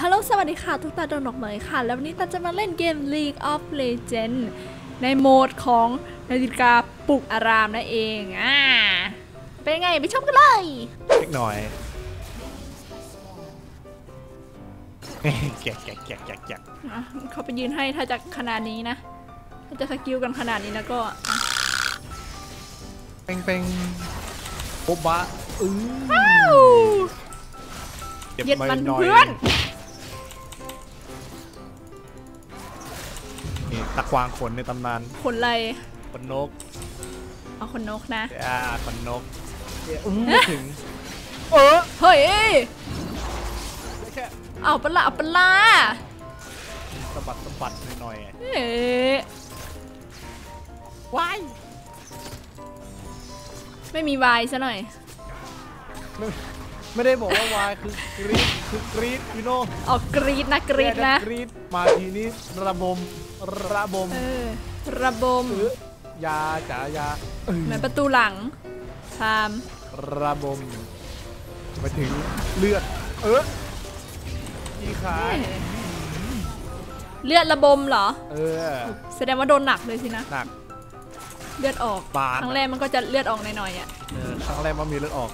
ฮัลโหลสวัสดีค่ะ ทุกตาโดนดอกเหมยค่ะ แล้ววันนี้ตาจะมาเล่นเกม League of Legends ในโหมดของนาฬิกาปลุกอารามนั่นเองอ่าเป็นไงไปชมกันเลยเล็กหน่อยแกะแกะแกะแกะแกะอะเขาไปยืนให้ถ้าจะขนาดนี้นะ ถ้าจะสกิลกันขนาดนี้แล้วก็อะเป่งเป่งโบบะอื้ออู้เจ็บเย็ดไว้มันหน่อย เพื่อน ตะควางขนในตำนานขนอะไรขนนกเอาขนนกนะอ่าขนนกเอ๊ะอื้อไม่ถึงเออเฮ้ยแค่เอาปะละเอาปะละสะบัดสะบัดหน่อยๆอะเอ๊ะว้ายไม่มีวายซะหน่อย ไม่ไม่ได้บอกว่าวายคือกรีดคือกรีดยูโน่ออกกรีดนะกรีดนะกรีดมาทีนี้ระบมระบมเออระบมเออยาจ๋ายาเออเหมือนประตูหลังชามระบมไปถึงเลือด เอออีขาเลือดระบมเหรอ เออ แสดงว่าโดนหนักเลยสินะ หนัก เลือดออกบานครั้งแรกมันก็จะเลือดออกหน่อยๆอะเออครั้งแรกมันมีเลือดออก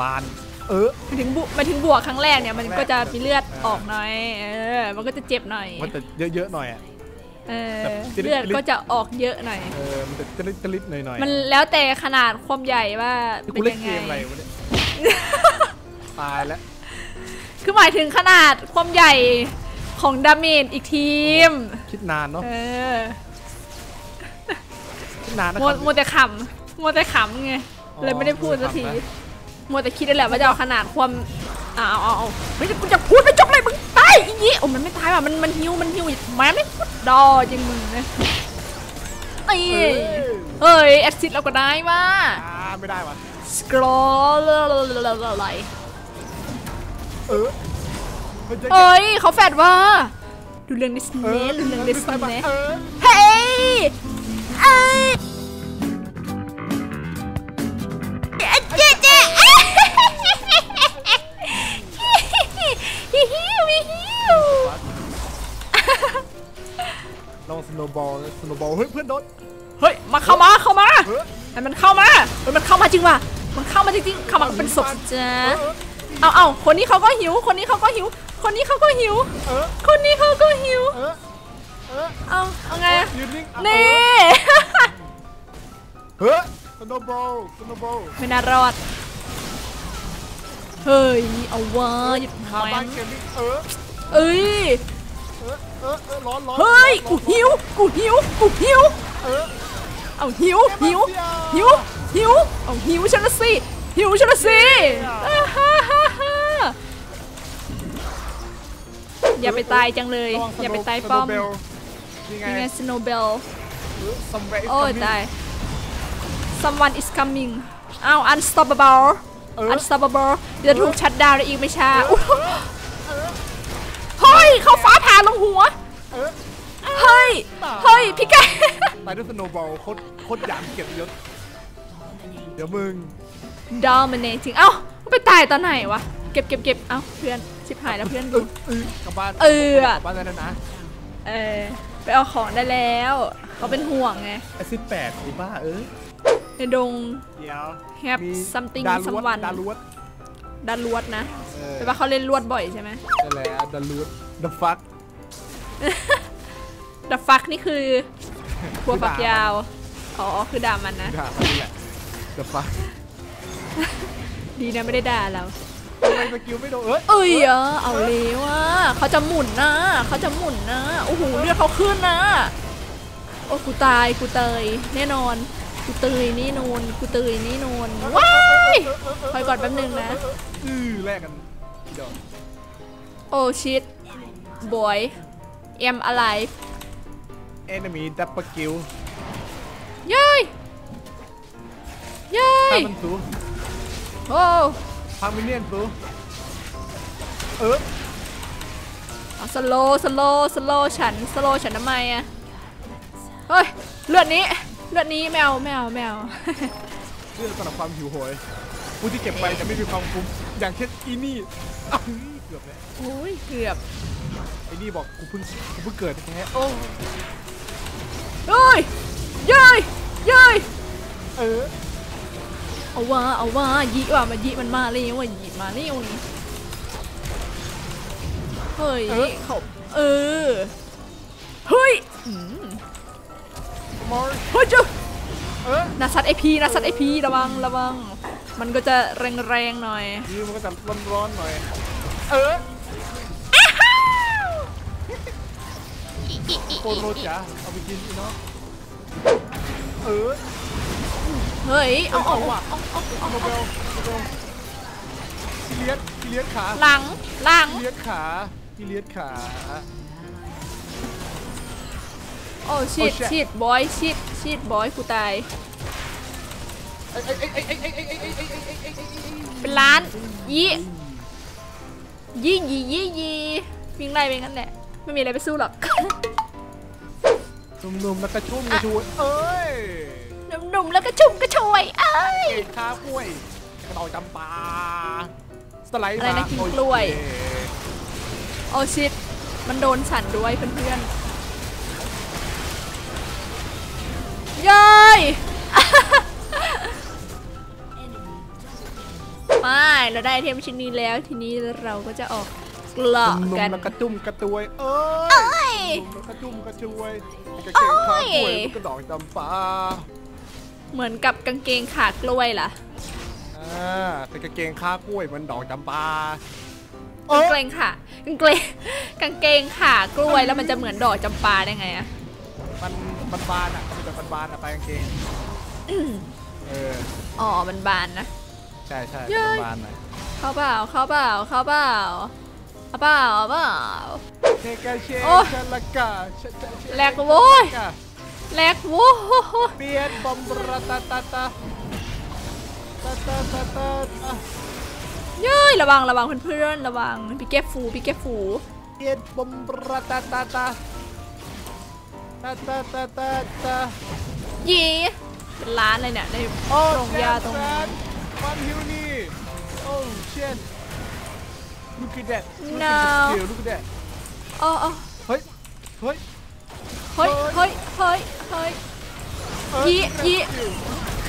บานเออหมายถึงบุหมายถึงบวกครั้งแรกเนี่ยมันครั้งแรกก็จะมีเลือดเออออกหน่อยเออมันก็จะเจ็บหน่อยมันจะเยอะๆหน่อยอะเออแบบจะได้เลือดก็จะออกเยอะหน่อยเออมันจะจริตจริตหน่อยหน่อยมันแล้วแต่ขนาดความใหญ่ว่านี่เป็กูนเล่ยันงเกไงมอะไรวะเนี่ยตายแล้วคือหมายถึงขนาดความใหญ่ของดาเมจอีกทีม คิดนานเนาะเออคิดนานนะมัวครับมัวแต่ขำมัวแต่ขำไงอ๋อ เลยไม่ได้พูดสักทีมัวแต่ขำนะมัวแต่คิดได้แหละว่าจะเอาขนาดความเอาเอาเอาเอาไม่ใช่กูจะพูดไม่จบเลยมึงตายอีนี้โอ้มันไม่ตายว่ะมันมันหิวมันหิวมันไม่พูดดอจริงมึงนะเอ้ยเอ้ยเฮ้ยแอดซิดเราก็ได้ว่าอ่าไม่ได้วะสครอลอะไรเออเฮ้ยเอ้ยเขาแฟดว่าดูเรื่องดิสเอนีอย์ดูเรื่องดิสนีย์เออเฮ้ย เฮ้ยเพื่อนโดนเฮ้ยมาเข้ามาเข้ามาเฮ้ยให้มันเข้ามาเฮ้ยมันเข้ามาจริงว่ะมันเข้ามาจริงๆเข้ามาเป็นศพจ้าเออเอาเอาคนนี้เขาก็หิว คนนี้เขาก็หิว คนนี้เขาก็หิวเออคนนี้เขาก็หิว เออเออเอาเอาไงอะยืนนิ่งอะนี่เฮ้ยสโนว์บอลสโนว์บอลไม่น่ารอดเฮ้ยเอาวะหยุดคาแหวบ้านนเกมมิ่งเออเอ้ย เออเออเออร้อนร้อนเฮ้ยร้กูอนหิว กูหิว กูหิว เออ เอาหิว หิวเดี๋ยวหิว หิว เอาหิวฉันละสิ หิวฉันละสิอ่าฮ่าฮ่าฮ่าอย่าไปตายจังเลยระวังอย่าไปสโนว์ตายป้อมสโนว์เบลนี่ไงยังไงสโนว์เบลซัมเบลโอ้ยตาย someone is coming อ้าว unstoppable เออ unstoppable เดี๋ยวถูกชัดดาวน์ได้อีกไม่ช้าอุ๊ยเฮ้ย เขาฟ้าผ่า ลงหัว เออเฮ้ย เฮ้ย พี่ไก่ตายด้วยสโนว์บอลโคตรโคตรหยามเกียรติยศเดี๋ยวมึง dominating เอ้าไปตายตอนไหนวะ เก็บเก็บเก็บเอ้าเพื่อนชิบหายแล้วเพื่อนเออเออกลับบ้านเออกลับบ้านได้แล้วนะ เออไปเอาของได้แล้ว เขาเป็นห่วงไงแอซิดแปดไอ้บ้าเออในดงเดี๋ยว have มี something ดาลวด someone ดาลวดดันลวดนะเออแต่ว่าเขาเล่นลวดบ่อยใช่ไหมนั่นแหละดาลวด the fuck the fuck นี่คือหัวฝักคือด่ายาว อ๋อ คือด่ามันนะ ด่าเขานี่แหละ the fuck ดีนะไม่ได้ด่าเราทำไมสกิลไม่โดนเอ้ยเอ้ยเออเอาเลยว่ะเขาจะหมุนนะเขาจะหมุนนะโอ้โหเลือดเขาขึ้นนะ โอ้กูตายกูเตยแน่นอน กูเตยนี่นูนกูเตยนี่นูนว้ายคอยก่อนแป๊บนึงนะอือแลกกันเดี๋ยวโอ้ชิตบอย เอ็มอะไร enemy double kill เย้ยเย้ถ้ายมันสูโอ้พังมินเนี่ยนสูเออเอาสโลสโลสโลฉันสโลฉันทำไมอะเฮ้ยเลือดนี้เลือดนี้แมวแมวแมวเรื่องสำหรับความหิวโหยผู้ที่เก็บไปจะไม่มีความคุ้มอย่างเช่นอีนี่อ้าวเกือบแล้วโอ้ยเกือบ ไอ้นี่บอกกูเพิ่งกูเพิ่งเกิดแค่โอ้เฮ้ยเย้ยเย้ยเออเอาว่าเอาว่ายิว่ามันยิมันมาเร็วอะยิมาเร็วนี่เฮ้ยเขาเออเฮ้ยอืมมอร์เฮ้ยจุ๊เออนาซัดไอพีนาซัดไอพีระวังระวัง มันก็จะแรงๆหน่อยนี่มันก็จะร้อนๆหน่อย เออ โคโรจ๋าเอาไปกินอีน้องเออเฮ้ย เอาออกว่ะเอาเอาเอาเบลเบลกิเลียดพี่เลียดขาหลังหลังกิเลียดขาพี่เลียดขาโอ้ชิดชิดบอยชิดชิดบอยกูตายเป็นล้านยี่ยี่ยี่ยี่ยี่ยิงไรเป็นงั้นแหละไม่มีอะไรไปสู้หรอก นุ่มๆแล้วก็ชุ่มกระชวยเอ้ยหนุ่มๆแล้วก็ชุ่มก็ช่วยเอ้ยเอกข้ากล้วยกระดองจำปาสไลด์อะไรมานะกินโอเคกล้วยโอ้ชิดมันโดนสั่นด้วยเพื่อนๆเย้ยไม่เราได้ไอเทมชิ้นนี้แล้วทีนี้เราก็จะออกเกลาะหนุ่มกันๆแล้วกระจุ่มกระตวยเอ้เอ้ยยหนุ่มๆแล้วกระจุ่มกระชวยกระเกงข้ากล้วยโอ้ยลูกกระดองจำปาเหมือนกับกางเกงขากล้วยล่ะอ่าเป็นกางเกงข้ากล้วยเหมันดอกจำปาเอกางอเกงขากางเกงกางเกงขากล้วยแล้วมันจะเหมือนดอกจำปาได้ไงอะมันมันบานอะมันจะบานๆอะไปกางเกงเอออ๋อมันบานนะใช่ใช่เย้ยมันบานหน่อยเข้าเปล่าเข้าเปล่าเข้าเปล่า เอาเปล่าเอาเปล่าเทกาเชโอ้ยชะละกาชะชะชะแหลกโว้ยกาแลกโว้โหเปียนบอมบราตาตาตาตาตาตาตาอะเย้ยระวังระวังเพื่อนๆระวังพี่แก้ฟูพี่แก้ฟูเปียนบอมบราตาตาตาตาตาตาตาตายีเป็นร้านเลยเนี่ยในโอ้โรงยาตรงนี้มันฮิวนี่โอ้เช่น look at that look No. at the skill look at that อ๋ออ๋อเฮ้ย เฮ้ย เฮ้ยเฮ้ยเฮ้ยเฮ้ยเอ้ยี่ look at ยี่ that skill.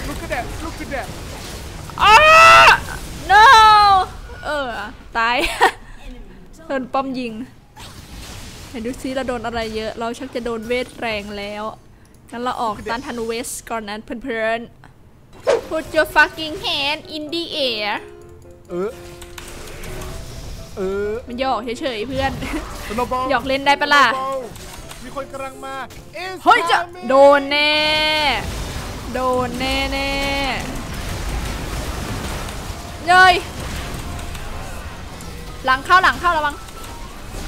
look at that look at that อ้า no เออ ตาย โดนป้อมยิงไหนดูซิเราโดนอะไรเยอะ เราชักจะโดนเวทแรงแล้ว งั้นเราออกต้านธนูเวสก่อนนั้นเพื่อนๆ Put your fucking hand in the air เออ เออมันหยอกเฉยๆเพื่อนสโนบอลหยอกเล่นได้ปะล่ะมีคนกำลังมา It's เฮ้ยจะ coming โดนแน่โดนแน่แน่ๆเย้ยหลังเข้าหลังเข้าระวัง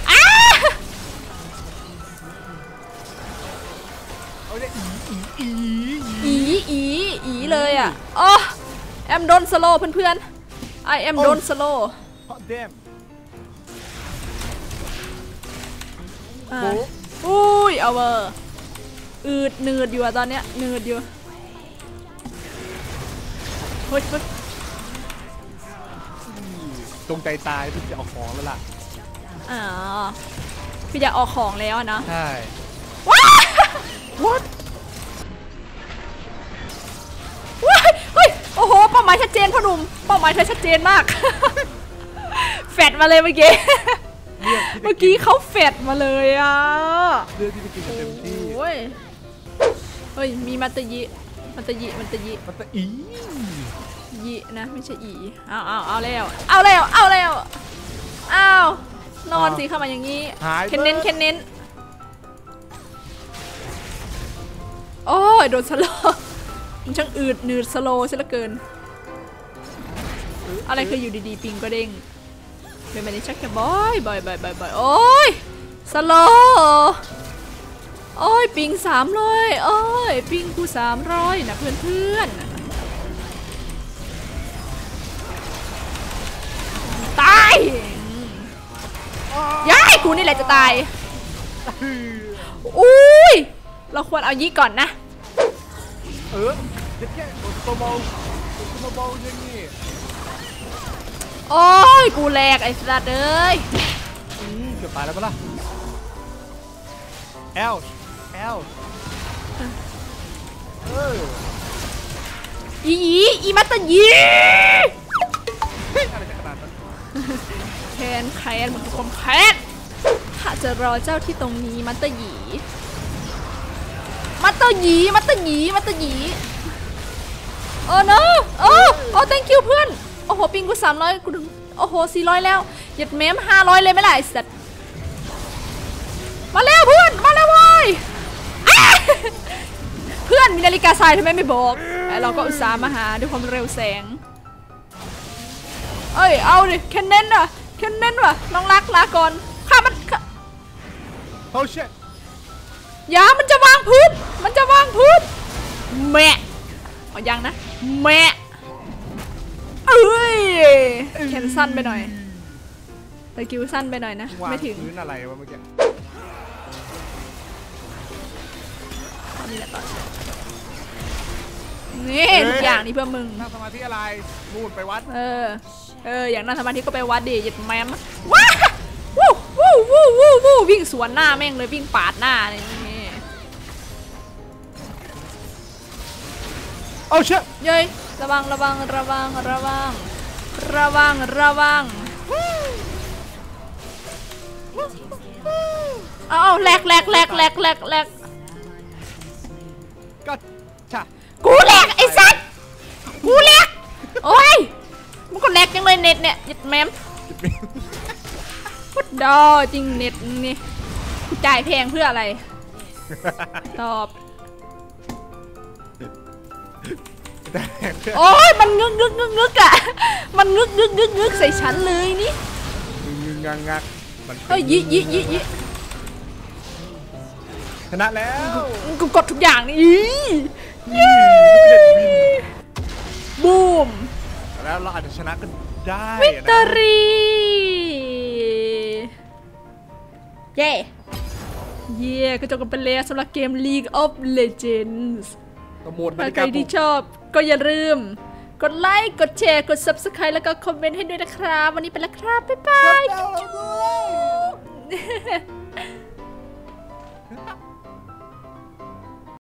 อ้าเอาเนี่ยอีอีอีอีอีอีเลยอะอ๋อแอมโดนสโลเพื่อนๆ I am โดนสโล อตเดมอ่าโอ้อุ้ยเอาเวอร์อืดหนืดอยู่อะตอนเนี้ยหนืดอยู่เฮ้ยเฮ้ยจงใจตายเพิ่งจะเอาของแล้วล่ะอ๋อพี่อยากออกของแล้วอะเนาะใช่ว้า What ว้ายเฮ้ยโอ้โหเป้าหมายชัดเจนพ่อหนุ่มเป้าหมายเธอชัดเจนมาก แฟดมาเลยเมื่อกี้ เลือกที่จะเมื่อกี้เขาแฟดมาเลยอะเลือกที่จะกินกันเต็มที่โอ้ยเฮ้ยมีมัตตยิมัตตยิมัตตยิมันจะอียินะไม่ใช่อีเอาเอาเอาแล้วเอาแล้วเอาแล้วเอานอนสิเข้ามาอย่างนี้หายเคนเน้นเคนเน้นโอ้ยโดนสโลว์มันช่างอืดหนืดสโลว์ซะเหลือเกิน อะไรคืออยู่ดีๆ ปิงก็เด้ง เป็นแบบนี้ชักจะบ่อยบ่อยบ่อยบ่อยบ่อยโอ้ยสโลโอ้ยปิงสามร้อยโอ้ยปิงกูสามร้อยนะเพื่อนเพื่อนตายย้ายกูนี่แหละจะตายอุ้ยเราควรเอายี่ก่อนนะ เออเด็ดแค่ตัวเบาตัวเบาอย่างนี้ โอ้ย กูแหลกไอ้สัตว์เอ้ยอืมเกือบตายแล้วปะล่ะแอลแอลเอออีอีอีมัตตะยีเฮ้ยอะไรจะขนาดนั้นแค้นแค้นเหมือนความแค้นข้าจะรอเจ้าที่ตรงนี้มัตตะหยีมัตตะหยีมัตตะหยีมัตตะหยีโอ้เนอะโอ้โอ้ thank you เพื่อน โอ้โหปิงกูสามร้อยกูดึงโอ้โหสี่ร้อยแล้วหยัดเมมห้าร้อยเลยไหมล่ะไอ้สัตว์มาแล้วเพื่อนมาแล้วเว้ยอ้าเพื่อนมีนาฬิกาทรายทำไมไม่บอกไอ้เราก็อุตส่าห์มาหาด้วยความเร็วแสง เอ้ยเอาดิแคนเน้นว่ะแคนเน้นว่ะน้องรักลาก่อนข้ามันข้าโอ้เช่อย่ามันจะวางพื้นมันจะวางพื้นแมะเอายังนะแมะ เอ้ยแขนสั้นไปหน่อยตะกิ้วสั้นไปหน่อยนะวางไม่ถึงพื้นอะไรวะเมื่อกี้ตอนนี้แหละตอนนี่ทุกอย่างนี่เพื่อมึงนั่งสมาธิอะไรนู่นไปวัด เออ เออ อย่างนั่งสมาธิก็ไปวัดดิหยิดแมมว้าวู้วู้วู้วู้วู้วิ่งสวนหน้าแม่งเลยวิ่งปาดหน้าอะไรอย่างงี้โอ้เช่เย้ย ระวังระวังระวังระวังระวังระวังเอาเอาแหลกแหลกแหลกแหลกแหลกแหลกก็ช่ะกูแหลกไอ้สัสกูแหลกโอ้ยมันก็แหลกจังเลยเน็ตเนี่ยหยิดแมมพุดดอจริงเน็ตนี่กูจ่ายแพงเพื่ออะไร ตอบแต่เพื่อน โอ้ยมันงึกงึกงึกงึกอะมันงึกงึกงึกงึกใส่ฉันเลยนี่งึงงักงักมันเอ้ยยิยิยิยิชนะแล้วกูกดทุกอย่างนี่อีนี่ลูกเด็ดวินบูมแล้วเราอาจจะชนะกันได้วิกตอนะรีเย้เย้ก็จบกันไปแล้วสำหรับเกม League of Legends ก็โหมดนาถ้าฬิใครกาปลุที่กชอบ ก็อย่าลืม กดไลค์ กดแชร์ กด Subscribe แล้วก็คอมเมนต์ให้ด้วยนะครับ วันนี้ไปแล้วครับ บ๊ายบายดาวเราด้วย